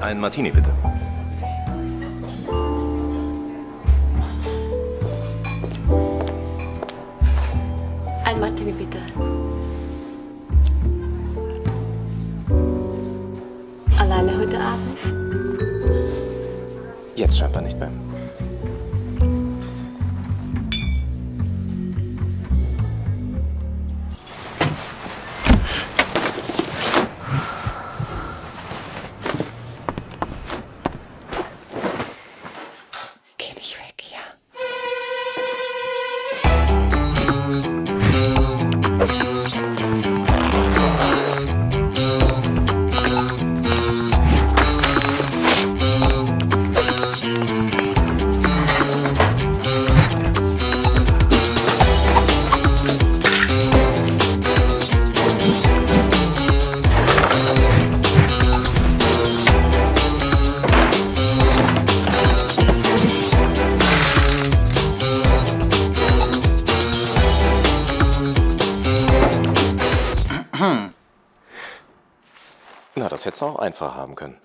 Ein Martini, bitte. Ein Martini, bitte. Alleine heute Abend? Jetzt scheinbar nicht mehr. Na, das hättest du auch einfach haben können.